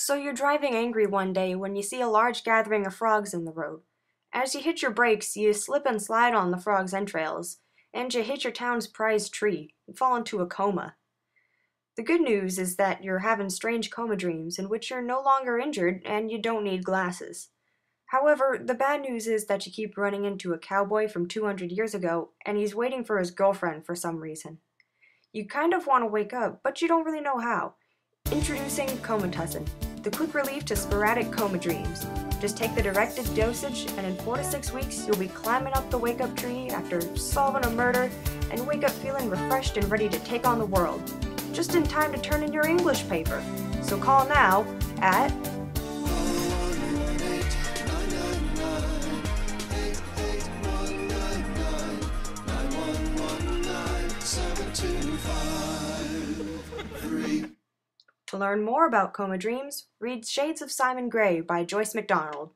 So you're driving angry one day when you see a large gathering of frogs in the road. As you hit your brakes, you slip and slide on the frog's entrails, and you hit your town's prized tree and fall into a coma. The good news is that you're having strange coma dreams in which you're no longer injured and you don't need glasses. However, the bad news is that you keep running into a cowboy from 200 years ago and he's waiting for his girlfriend for some reason. You kind of want to wake up, but you don't really know how. Introducing Comatussin, the quick relief to sporadic coma dreams. Just take the directed dosage, and in four to six weeks, you'll be climbing up the wake up tree after solving a murder and wake up feeling refreshed and ready to take on the world. Just in time to turn in your English paper. So call now at To learn more about coma dreams, read Shades of Simon Gray by Joyce McDonald.